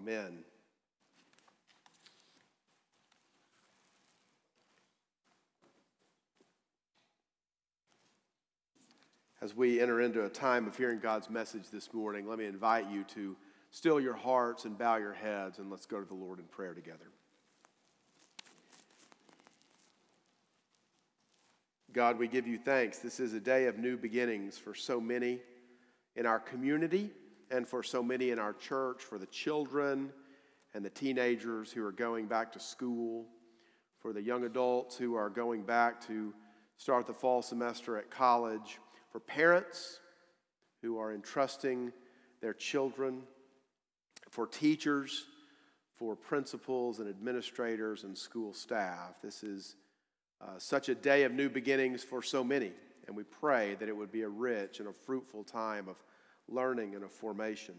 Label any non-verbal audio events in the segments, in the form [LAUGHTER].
Amen. As we enter into a time of hearing God's message this morning, let me invite you to still your hearts and bow your heads, and let's go to the Lord in prayer together. God, we give you thanks. This is a day of new beginnings for so many in our community and for so many in our church, for the children and the teenagers who are going back to school, for the young adults who are going back to start the fall semester at college for parents who are entrusting their children, for teachers, for principals and administrators and school staff. This is uh, such a day of new beginnings for so many, and we pray that it would be a rich and a fruitful time of learning and of formation.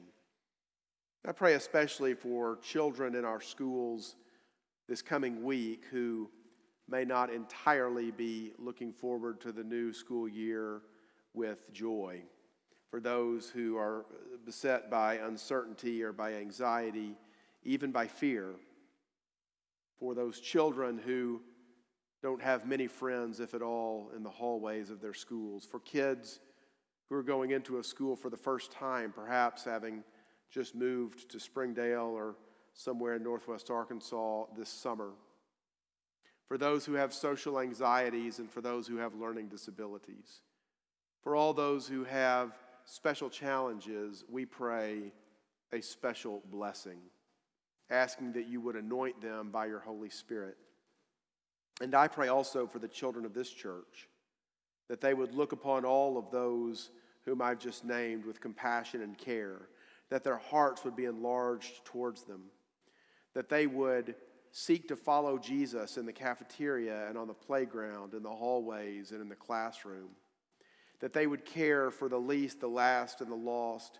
I pray especially for children in our schools this coming week who may not entirely be looking forward to the new school year with joy. For those who are beset by uncertainty or by anxiety, even by fear. For those children who don't have many friends, if at all, in the hallways of their schools. For kids who are going into a school for the first time, perhaps having just moved to Springdale or somewhere in northwest Arkansas this summer. For those who have social anxieties and for those who have learning disabilities. For all those who have special challenges, we pray a special blessing, asking that you would anoint them by your Holy Spirit. And I pray also for the children of this church, that they would look upon all of those whom I've just named with compassion and care, that their hearts would be enlarged towards them, that they would seek to follow Jesus in the cafeteria and on the playground, in the hallways, and in the classroom that they would care for the least, the last, and the lost,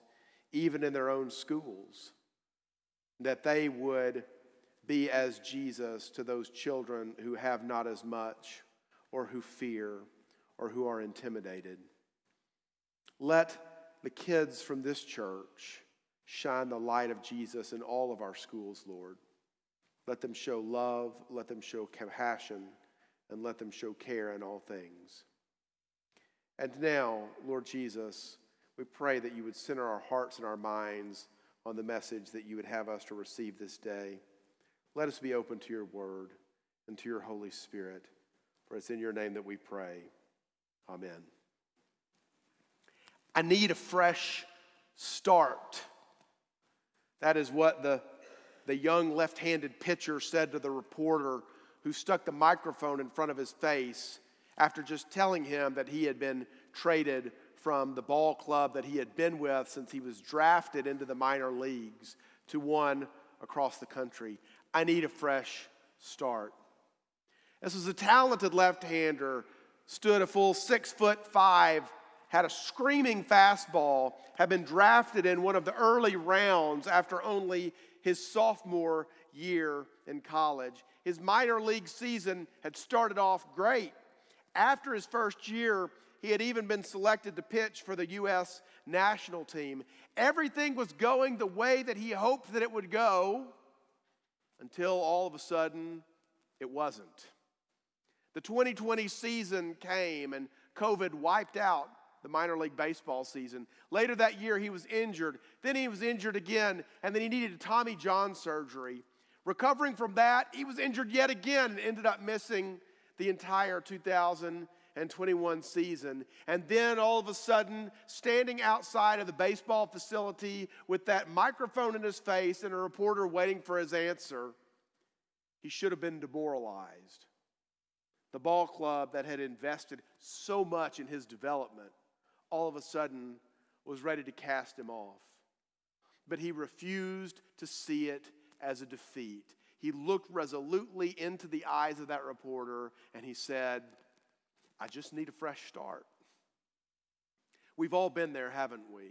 even in their own schools. That they would be as Jesus to those children who have not as much, or who fear, or who are intimidated. Let the kids from this church shine the light of Jesus in all of our schools, Lord. Let them show love, let them show compassion, and let them show care in all things. And now, Lord Jesus, we pray that you would center our hearts and our minds on the message that you would have us to receive this day. Let us be open to your word and to your Holy Spirit. For it's in your name that we pray. Amen. I need a fresh start. That is what the, the young left handed pitcher said to the reporter who stuck the microphone in front of his face after just telling him that he had been traded from the ball club that he had been with since he was drafted into the minor leagues to one across the country. I need a fresh start. This was a talented left hander, stood a full six foot five, had a screaming fastball, had been drafted in one of the early rounds after only his sophomore year in college. His minor league season had started off great. After his first year, he had even been selected to pitch for the U.S. national team. Everything was going the way that he hoped that it would go until all of a sudden it wasn't. The 2020 season came and COVID wiped out the minor league baseball season. Later that year, he was injured. Then he was injured again, and then he needed a Tommy John surgery. Recovering from that, he was injured yet again and ended up missing the entire 2021 season. And then all of a sudden, standing outside of the baseball facility with that microphone in his face and a reporter waiting for his answer, he should have been demoralized. The ball club that had invested so much in his development all of a sudden was ready to cast him off. But he refused to see it as a defeat he looked resolutely into the eyes of that reporter and he said, I just need a fresh start. We've all been there, haven't we?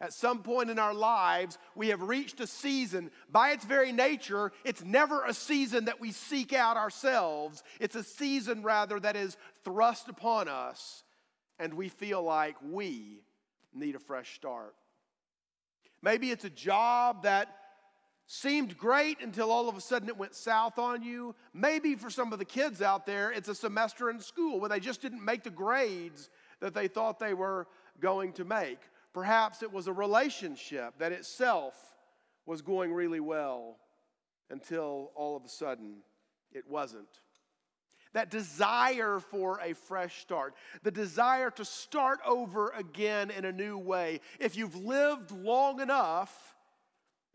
At some point in our lives, we have reached a season. By its very nature, it's never a season that we seek out ourselves. It's a season, rather, that is thrust upon us, and we feel like we need a fresh start. Maybe it's a job that seemed great until all of a sudden it went south on you. Maybe for some of the kids out there, it's a semester in school where they just didn't make the grades that they thought they were going to make. Perhaps it was a relationship that itself was going really well until all of a sudden it wasn't. That desire for a fresh start, the desire to start over again in a new way. If you've lived long enough,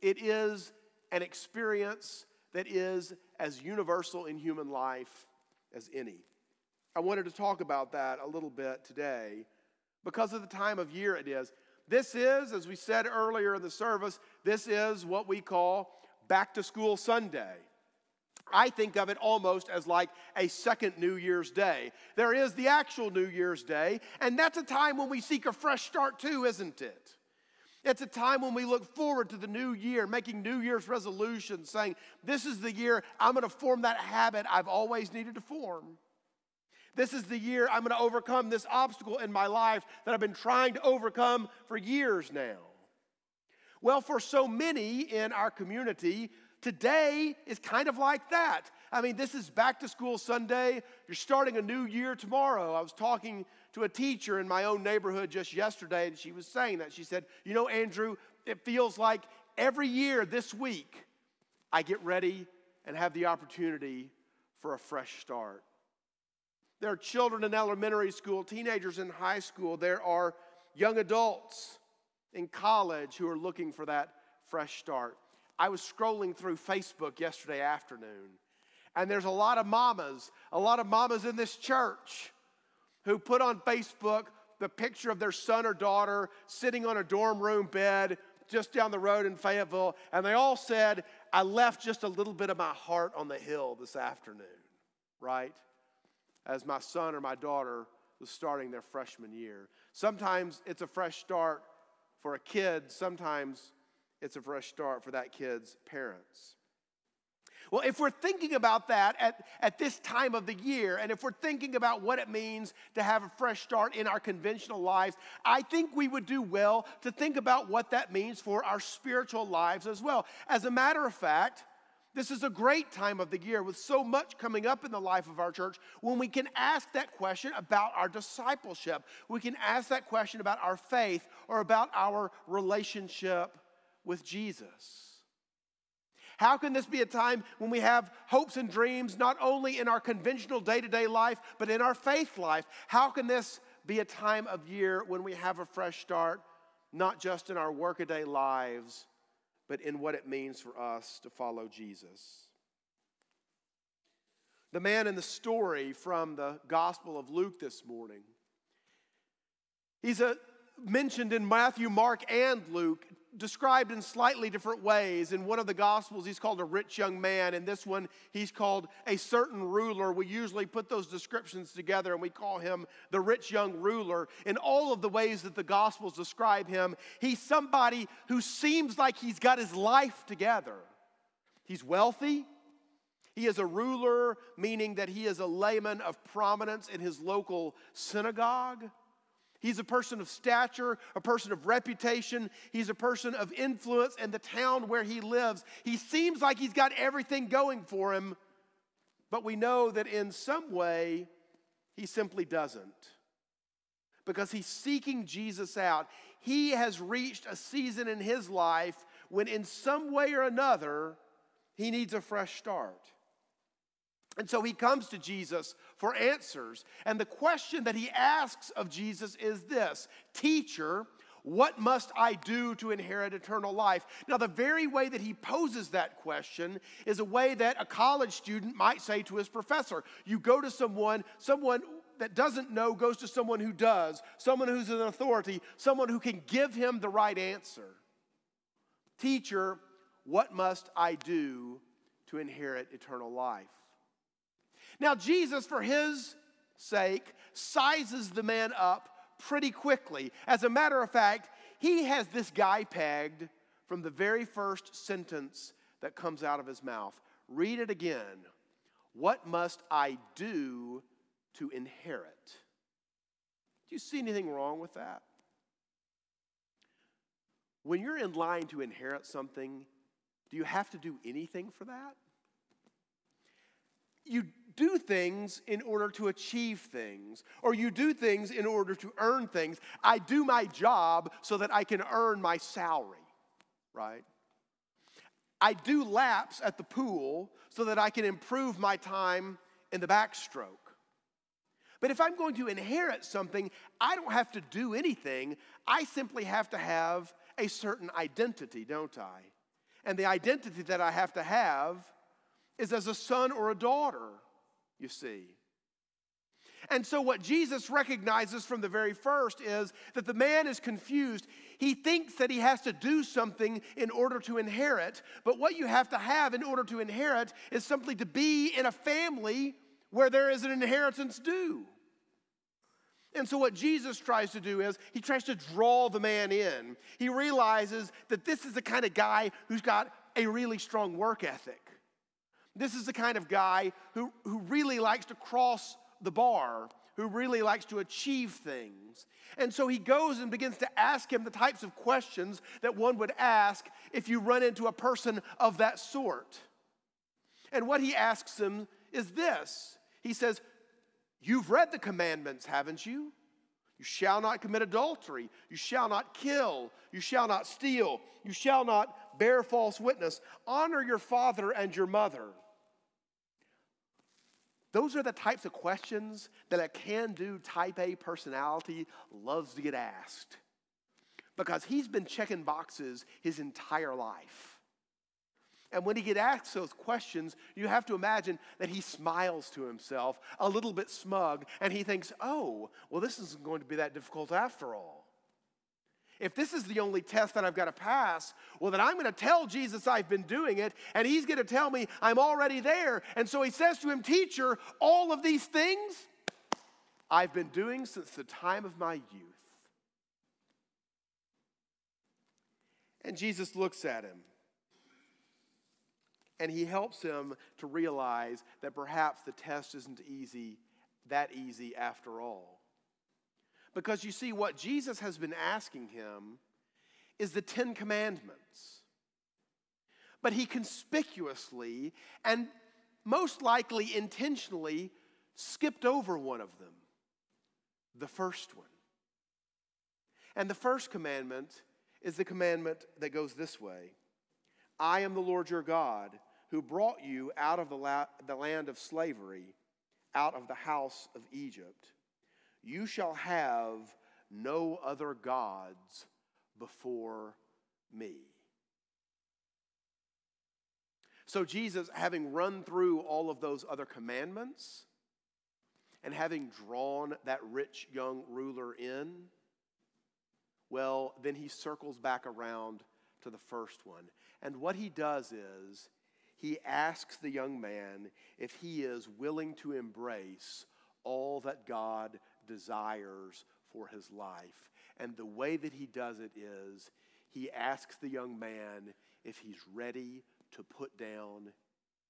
it is an experience that is as universal in human life as any. I wanted to talk about that a little bit today because of the time of year it is. This is, as we said earlier in the service, this is what we call Back to School Sunday. I think of it almost as like a second New Year's Day. There is the actual New Year's Day, and that's a time when we seek a fresh start too, isn't it? It's a time when we look forward to the new year, making New Year's resolutions, saying, This is the year I'm going to form that habit I've always needed to form. This is the year I'm going to overcome this obstacle in my life that I've been trying to overcome for years now. Well, for so many in our community, today is kind of like that. I mean, this is back to school Sunday. You're starting a new year tomorrow. I was talking to a teacher in my own neighborhood just yesterday, and she was saying that. She said, You know, Andrew, it feels like every year this week I get ready and have the opportunity for a fresh start. There are children in elementary school, teenagers in high school, there are young adults in college who are looking for that fresh start. I was scrolling through Facebook yesterday afternoon, and there's a lot of mamas, a lot of mamas in this church who put on Facebook the picture of their son or daughter sitting on a dorm room bed just down the road in Fayetteville, and they all said, I left just a little bit of my heart on the hill this afternoon, right? As my son or my daughter was starting their freshman year. Sometimes it's a fresh start for a kid, sometimes it's a fresh start for that kid's parents. Well, if we're thinking about that at, at this time of the year, and if we're thinking about what it means to have a fresh start in our conventional lives, I think we would do well to think about what that means for our spiritual lives as well. As a matter of fact, this is a great time of the year with so much coming up in the life of our church when we can ask that question about our discipleship. We can ask that question about our faith or about our relationship with Jesus. How can this be a time when we have hopes and dreams not only in our conventional day to day life, but in our faith life? How can this be a time of year when we have a fresh start, not just in our workaday lives, but in what it means for us to follow Jesus? The man in the story from the Gospel of Luke this morning, he's a, mentioned in Matthew, Mark, and Luke described in slightly different ways. In one of the Gospels, he's called a rich young man. In this one, he's called a certain ruler. We usually put those descriptions together and we call him the rich young ruler. In all of the ways that the Gospels describe him, he's somebody who seems like he's got his life together. He's wealthy. He is a ruler, meaning that he is a layman of prominence in his local synagogue. He's a person of stature, a person of reputation. He's a person of influence in the town where he lives. He seems like he's got everything going for him, but we know that in some way he simply doesn't. Because he's seeking Jesus out. He has reached a season in his life when, in some way or another, he needs a fresh start. And so he comes to Jesus for answers. And the question that he asks of Jesus is this Teacher, what must I do to inherit eternal life? Now, the very way that he poses that question is a way that a college student might say to his professor. You go to someone, someone that doesn't know goes to someone who does, someone who's an authority, someone who can give him the right answer. Teacher, what must I do to inherit eternal life? Now, Jesus, for his sake, sizes the man up pretty quickly. As a matter of fact, he has this guy pegged from the very first sentence that comes out of his mouth. Read it again. What must I do to inherit? Do you see anything wrong with that? When you're in line to inherit something, Do you have to do anything for that? You do things in order to achieve things, or you do things in order to earn things. I do my job so that I can earn my salary, right? I do laps at the pool so that I can improve my time in the backstroke. But if I'm going to inherit something, I don't have to do anything. I simply have to have a certain identity, don't I? And the identity that I have to have is as a son or a daughter you see. And so, what Jesus recognizes from the very first is that the man is confused. He thinks that he has to do something in order to inherit, but what you have to have in order to inherit is simply to be in a family where there is an inheritance due. And so, what Jesus tries to do is he tries to draw the man in. He realizes that this is the kind of guy who's got a really strong work ethic. This is the kind of guy who, who really likes to cross the bar, who really likes to achieve things. And so he goes and begins to ask him the types of questions that one would ask if you run into a person of that sort. And what he asks him is this He says, You've read the commandments, haven't you? You shall not commit adultery. You shall not kill. You shall not steal. You shall not bear false witness. Honor your father and your mother. Those are the types of questions that a can do type A personality loves to get asked because he's been checking boxes his entire life. And when he gets asked those questions, you have to imagine that he smiles to himself, a little bit smug, and he thinks, oh, well, this isn't going to be that difficult after all. If this is the only test that I've got to pass, well, then I'm going to tell Jesus I've been doing it, and he's going to tell me I'm already there. And so he says to him, Teacher, all of these things I've been doing since the time of my youth. And Jesus looks at him and he helps him to realize that perhaps the test isn't easy, that easy after all. Because you see, what Jesus has been asking him is the Ten Commandments. But he conspicuously and most likely intentionally skipped over one of them the first one. And the first commandment is the commandment that goes this way I am the Lord your God who brought you out of the, la- the land of slavery, out of the house of Egypt. You shall have no other gods before me. So, Jesus, having run through all of those other commandments and having drawn that rich young ruler in, well, then he circles back around to the first one. And what he does is he asks the young man if he is willing to embrace all that God desires for his life. And the way that he does it is he asks the young man if he's ready to put down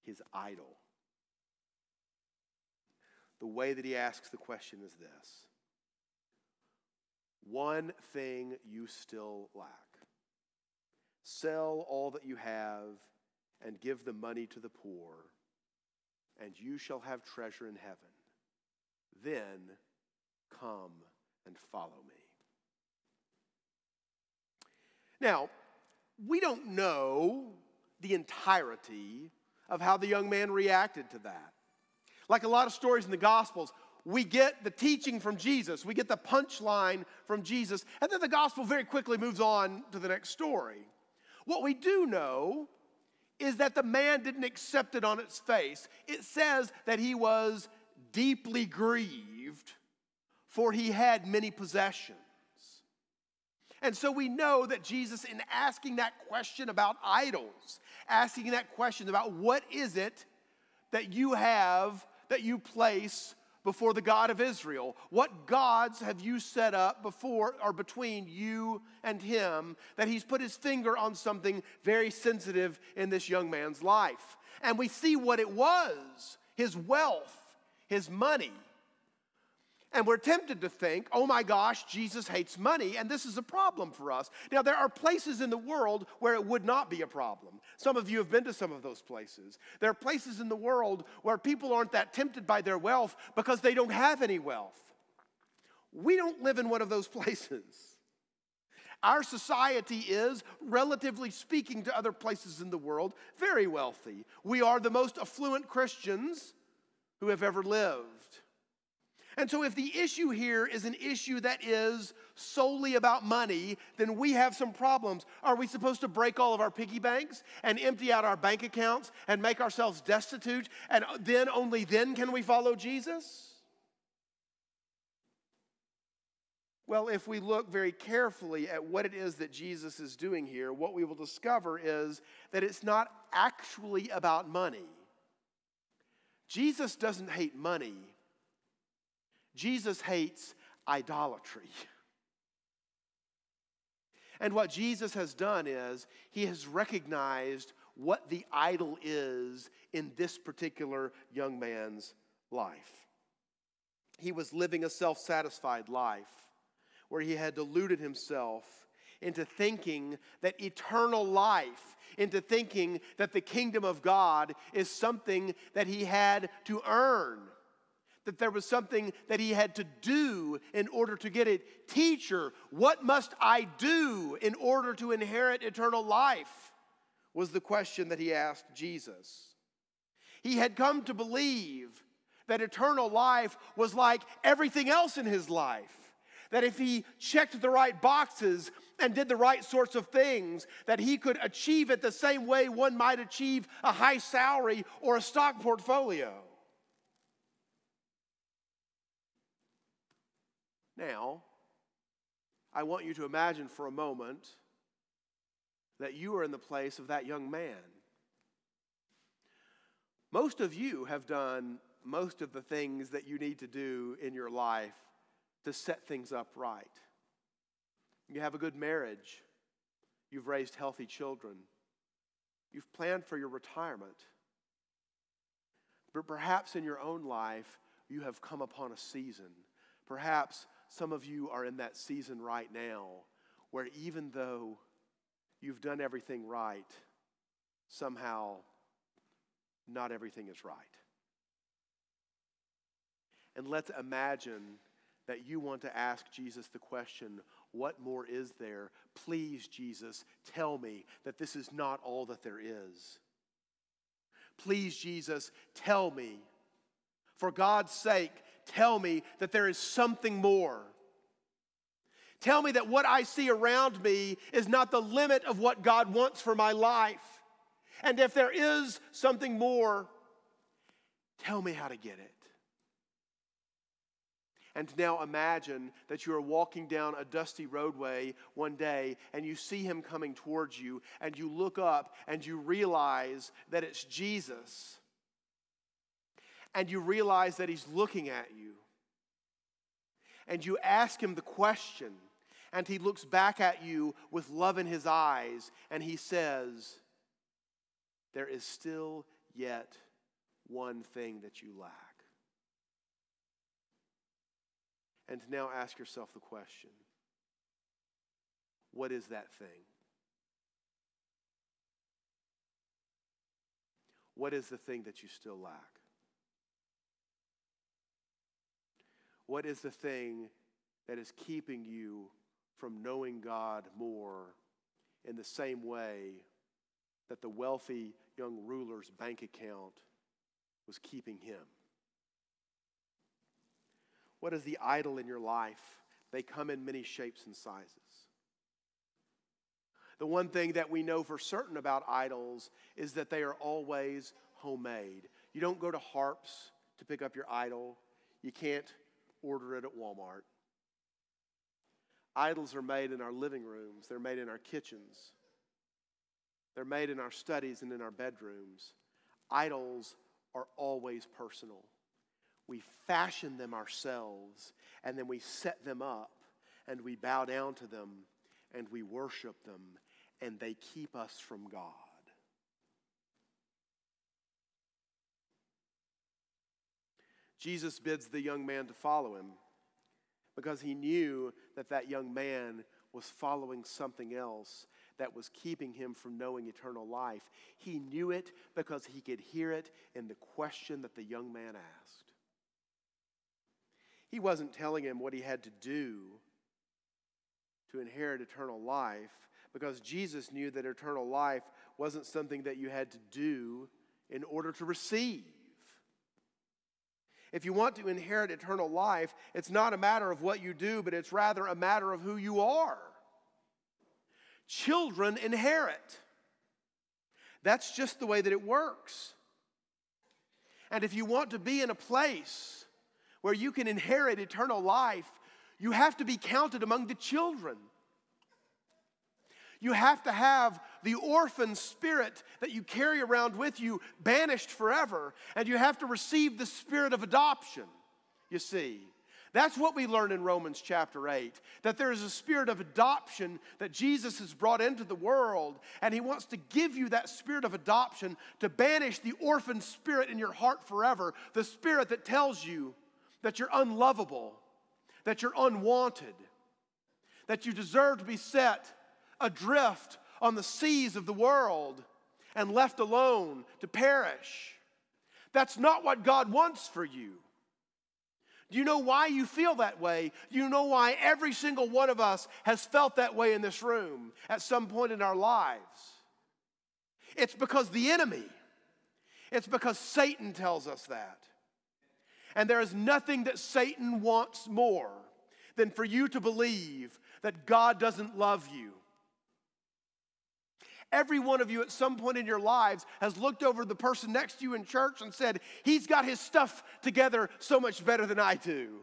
his idol. The way that he asks the question is this One thing you still lack. Sell all that you have and give the money to the poor, and you shall have treasure in heaven. Then come and follow me. Now, we don't know the entirety of how the young man reacted to that. Like a lot of stories in the Gospels, we get the teaching from Jesus, we get the punchline from Jesus, and then the gospel very quickly moves on to the next story. What we do know is that the man didn't accept it on its face. It says that he was deeply grieved for he had many possessions. And so we know that Jesus, in asking that question about idols, asking that question about what is it that you have that you place before the God of Israel? What gods have you set up before or between you and him that he's put his finger on something very sensitive in this young man's life? And we see what it was his wealth, his money. And we're tempted to think, oh my gosh, Jesus hates money, and this is a problem for us. Now, there are places in the world where it would not be a problem. Some of you have been to some of those places. There are places in the world where people aren't that tempted by their wealth because they don't have any wealth. We don't live in one of those [LAUGHS] places. Our society is, relatively speaking to other places in the world, very wealthy. We are the most affluent Christians who have ever lived. And so, if the issue here is an issue that is solely about money, then we have some problems. Are we supposed to break all of our piggy banks and empty out our bank accounts and make ourselves destitute, and then only then can we follow Jesus? Well, if we look very carefully at what it is that Jesus is doing here, what we will discover is that it's not actually about money. Jesus doesn't hate money Jesus hates idolatry. And what Jesus has done is he has recognized what the idol is in this particular young man's life. He was living a self satisfied life where he had deluded himself into thinking that eternal life, into thinking that the kingdom of God is something that he had to earn that there was something that he had to do in order to get it. Teacher, what must I do in order to inherit eternal life? was the question that he asked Jesus. He had come to believe that eternal life was like everything else in his life. That if he checked the right boxes and did the right sorts of things, that he could achieve it the same way one might achieve a high salary or a stock portfolio. Now, I want you to imagine for a moment that you are in the place of that young man. Most of you have done most of the things that you need to do in your life to set things up right. You have a good marriage, you've raised healthy children, you've planned for your retirement. But perhaps in your own life, you have come upon a season. Perhaps some of you are in that season right now where even though you've done everything right, somehow not everything is right. And let's imagine that you want to ask Jesus the question, What more is there? Please, Jesus, tell me that this is not all that there is. Please, Jesus, tell me, for God's sake, tell me that there is something more. Tell me that what I see around me is not the limit of what God wants for my life. And if there is something more, tell me how to get it. And now imagine that you are walking down a dusty roadway one day and you see him coming towards you, and you look up and you realize that it's Jesus and you realize that He's looking at you. And you ask Him the question, and He looks back at you with love in His eyes, and He says, There is still yet one thing that you lack. And now ask yourself the question what is that thing? What is the thing that you still lack? What is the thing that is keeping you from knowing God more in the same way that the wealthy young ruler's bank account was keeping him? What is the idol in your life? They come in many shapes and sizes. The one thing that we know for certain about idols is that they are always homemade. You don't go to Harps to pick up your idol. You can't order it at Walmart. Idols are made in our living rooms, they're made in our kitchens, they're made in our studies and in our bedrooms. Idols are always personal. We fashion them ourselves and then we set them up and we bow down to them and we worship them and they keep us from God. Jesus bids the young man to follow him. because he knew that that young man was following something else that was keeping him from knowing eternal life. He knew it because he could hear it in the question that the young man asked. He wasn't telling him what he had to do to inherit eternal life because Jesus knew that eternal life wasn't something that you had to do in order to receive. If you want to inherit eternal life, it's not a matter of what you do, but it's rather a matter of who you are. Children inherit. That's just the way that it works. And if you want to be in a place where you can inherit eternal life, you have to be counted among the children. You have to have the orphan spirit that you carry around with you banished forever, and you have to receive the spirit of adoption, you see. That's what we learn in Romans chapter 8 that there is a spirit of adoption that Jesus has brought into the world, and He wants to give you that spirit of adoption to banish the orphan spirit in your heart forever, the spirit that tells you that you're unlovable, that you're unwanted, that you deserve to be set adrift on the seas of the world and left alone to perish. That's not what God wants for you. Do you know why you feel that way? Do you know why every single one of us has felt that way in this room at some point in our lives? It's because the enemy, it's because Satan tells us that. And there is nothing that Satan wants more than for you to believe that God doesn't love you Every one of you at some point in your lives has looked over the person next to you in church and said, He's got his stuff together so much better than I do.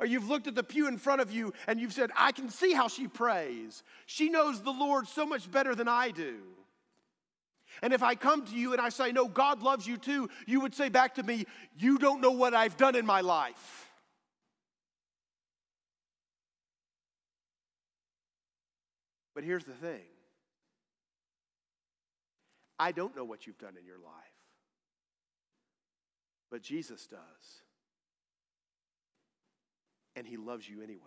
Or you've looked at the pew in front of you and you've said, I can see how she prays. She knows the Lord so much better than I do. And if I come to you and I say, No, God loves you too, you would say back to me, You don't know what I've done in my life. But here's the thing I don't know what you've done in your life, but Jesus does. And he loves you anyway.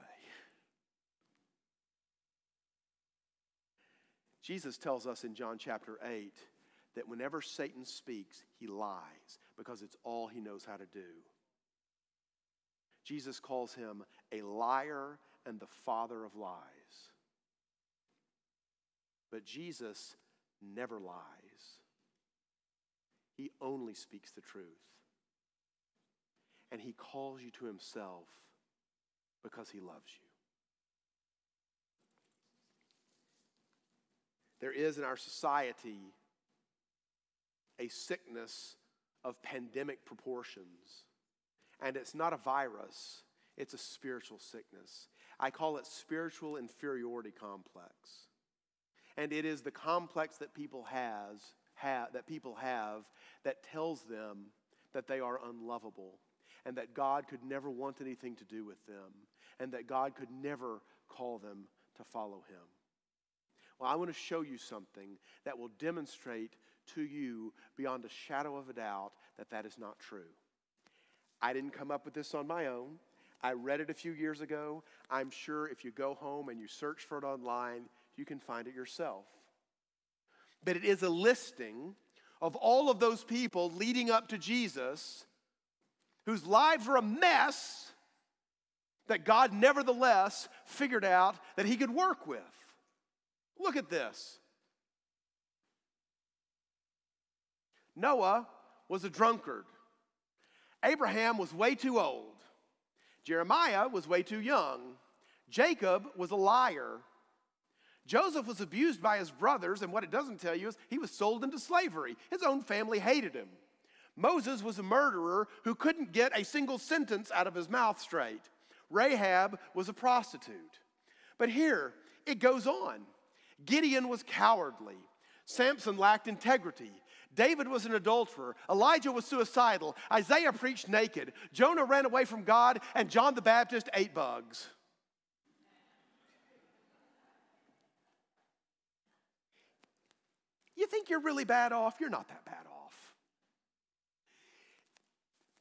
Jesus tells us in John chapter 8 that whenever Satan speaks, he lies because it's all he knows how to do. Jesus calls him a liar and the father of lies. But Jesus never lies. He only speaks the truth. And He calls you to Himself because He loves you. There is in our society a sickness of pandemic proportions. And it's not a virus, it's a spiritual sickness. I call it spiritual inferiority complex. And it is the complex that people has have, that people have that tells them that they are unlovable and that God could never want anything to do with them and that God could never call them to follow him. Well, I want to show you something that will demonstrate to you beyond a shadow of a doubt that that is not true. I didn't come up with this on my own. I read it a few years ago. I'm sure if you go home and you search for it online, you can find it yourself but it is a listing of all of those people leading up to Jesus whose lives were a mess that God nevertheless figured out that he could work with. Look at this. Noah was a drunkard. Abraham was way too old. Jeremiah was way too young. Jacob was a liar. Joseph was abused by his brothers, and what it doesn't tell you is he was sold into slavery. His own family hated him. Moses was a murderer who couldn't get a single sentence out of his mouth straight. Rahab was a prostitute. But here, it goes on. Gideon was cowardly. Samson lacked integrity. David was an adulterer. Elijah was suicidal. Isaiah preached naked. Jonah ran away from God, and John the Baptist ate bugs. You think you're really bad off? You're not that bad off.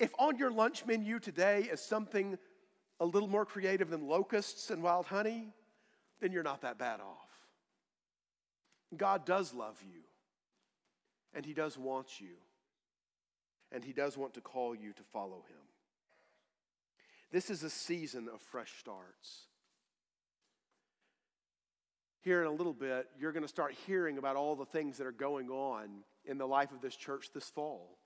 If on your lunch menu today is something a little more creative than locusts and wild honey, then you're not that bad off. God does love you, and He does want you, and He does want to call you to follow Him. This is a season of fresh starts. Here in a little bit, you're going to start hearing about all the things that are going on in the life of this church this fall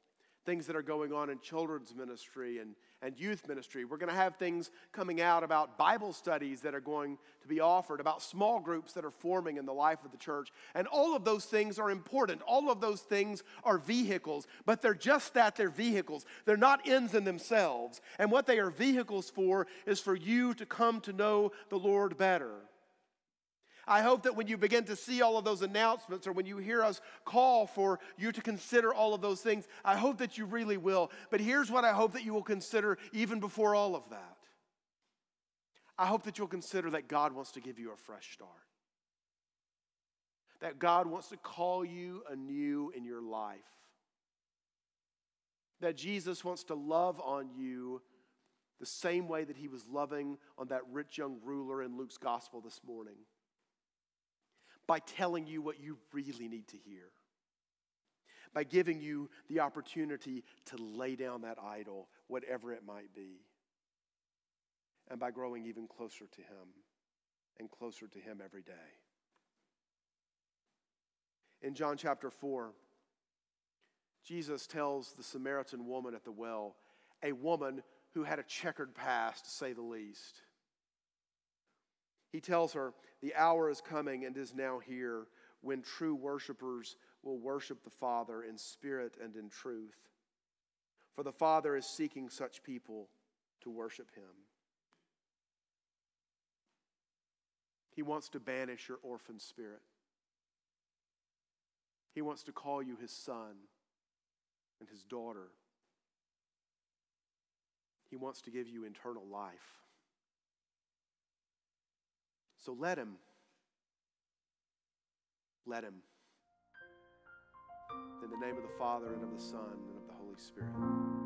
things that are going on in children's ministry and, and youth ministry. We're going to have things coming out about Bible studies that are going to be offered, about small groups that are forming in the life of the church. And all of those things are important. All of those things are vehicles, but they're just that they're vehicles. They're not ends in themselves. And what they are vehicles for is for you to come to know the Lord better. I hope that when you begin to see all of those announcements or when you hear us call for you to consider all of those things, I hope that you really will. But here's what I hope that you will consider even before all of that. I hope that you'll consider that God wants to give you a fresh start. That God wants to call you anew in your life. That Jesus wants to love on you the same way that he was loving on that rich young ruler in Luke's gospel this morning by telling you what you really need to hear, by giving you the opportunity to lay down that idol, whatever it might be, and by growing even closer to Him and closer to Him every day. In John chapter 4, Jesus tells the Samaritan woman at the well, a woman who had a checkered past, to say the least. He tells her, The hour is coming and is now here when true worshipers will worship the Father in spirit and in truth. For the Father is seeking such people to worship Him. He wants to banish your orphan spirit. He wants to call you His son and His daughter. He wants to give you eternal life. So let him. Let him. In the name of the Father, and of the Son, and of the Holy Spirit.